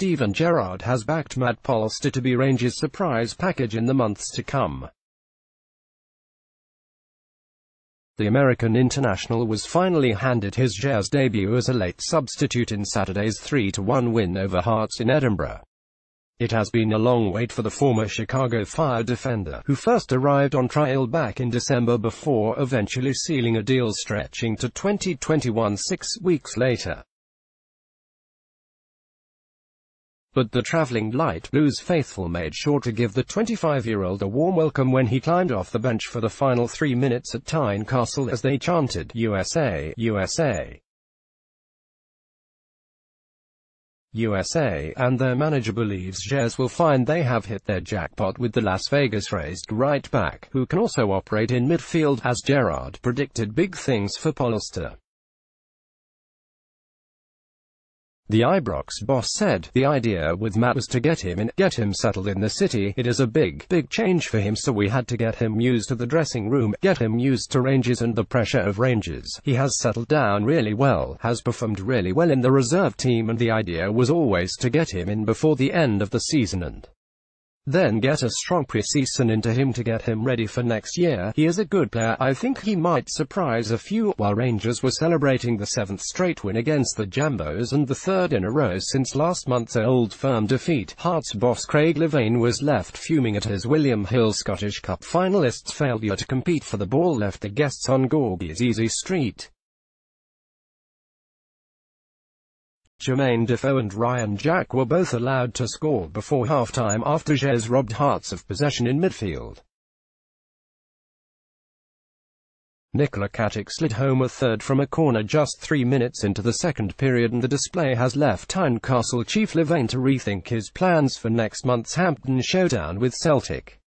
Steven Gerrard has backed Matt Polster to be Rangers' surprise package in the months to come. The American international was finally handed his Gers debut as a late substitute in Saturday's 3-1 win over Hearts in Edinburgh. It has been a long wait for the former Chicago Fire defender, who first arrived on trial back in December before eventually sealing a deal stretching to 2021 six weeks later. But the travelling light blues faithful made sure to give the 25-year-old a warm welcome when he climbed off the bench for the final three minutes at Tynecastle as they chanted, USA, USA. USA, and their manager believes Gers will find they have hit their jackpot with the Las Vegas-raised right back, who can also operate in midfield, as Gerrard predicted big things for Polster. The Ibrox boss said, the idea with Matt was to get him in, get him settled in the city. It is a big, big change for him so we had to get him used to the dressing room, get him used to Rangers and the pressure of Rangers. He has settled down really well, has performed really well in the reserve team and the idea was always to get him in before the end of the season and then get a strong preseason into him to get him ready for next year. He is a good player. I think he might surprise a few. While Rangers were celebrating the seventh straight win against the Jambos and the third in a row since last month's Old Firm defeat, Hearts boss Craig Levein was left fuming at his William Hill Scottish Cup finalists' failure to compete for the ball left the guests on Gorgie's easy street. Jermaine Defoe and Ryan Jack were both allowed to score before halftime after Gers robbed Hearts of possession in midfield. Nikola Katic slid home a third from a corner just three minutes into the second period and the display has left Tynecastle chief Levein to rethink his plans for next month's Hampden showdown with Celtic.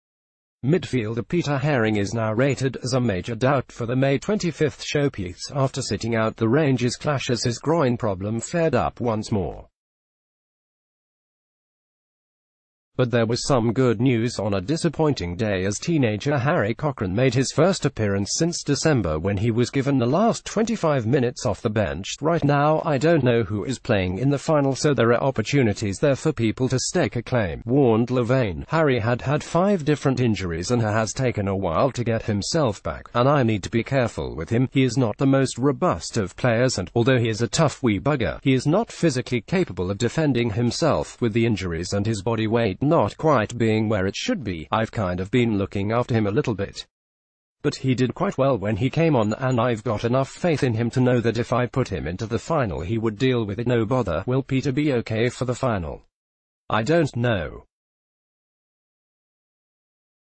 Midfielder Peter Haring is now rated as a major doubt for the May 25 showpiece after sitting out the Rangers clash as his groin problem flared up once more. But there was some good news on a disappointing day as teenager Harry Cochrane made his first appearance since December when he was given the last 25 minutes off the bench. Right now I don't know who is playing in the final so there are opportunities there for people to stake a claim, warned Levein. Harry had had five different injuries and has taken a while to get himself back, and I need to be careful with him. He is not the most robust of players and, although he is a tough wee bugger, he is not physically capable of defending himself with the injuries and his body weight not quite being where it should be. I've kind of been looking after him a little bit. But he did quite well when he came on and I've got enough faith in him to know that if I put him into the final he would deal with it no bother. Will Peter be okay for the final? I don't know.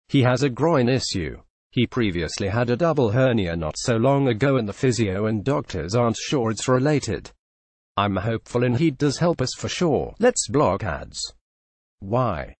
He has a groin issue. He previously had a double hernia not so long ago and the physio and doctors aren't sure it's related. I'm hopeful and he does help us for sure. Let's block ads. Why?